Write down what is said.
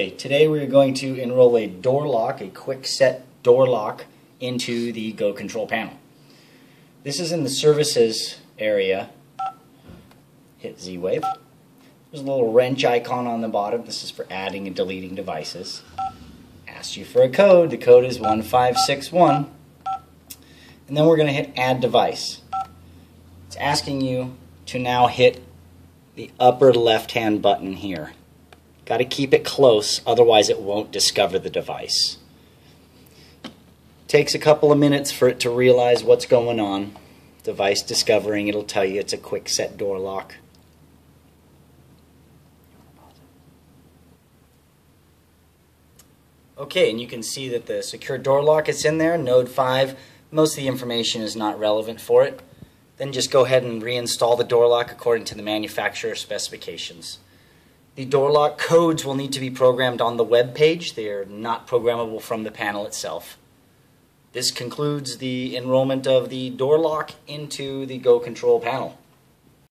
Okay, today we're going to enroll a door lock, a Kwikset door lock into the GoControl panel. This is in the services area. Hit Z-Wave. There's a little wrench icon on the bottom. This is for adding and deleting devices. Asks you for a code. The code is 1561. And then we're going to hit Add Device. It's asking you to now hit the upper left-hand button here. Got to keep it close, otherwise it won't discover the device. Takes a couple of minutes for it to realize what's going on. Device discovering, it'll tell you it's a Kwikset door lock. Okay, and you can see that the secure door lock is in there, node 5. Most of the information is not relevant for it. Then just go ahead and reinstall the door lock according to the manufacturer specifications. The door lock codes will need to be programmed on the web page. They are not programmable from the panel itself. This concludes the enrollment of the door lock into the GoControl panel.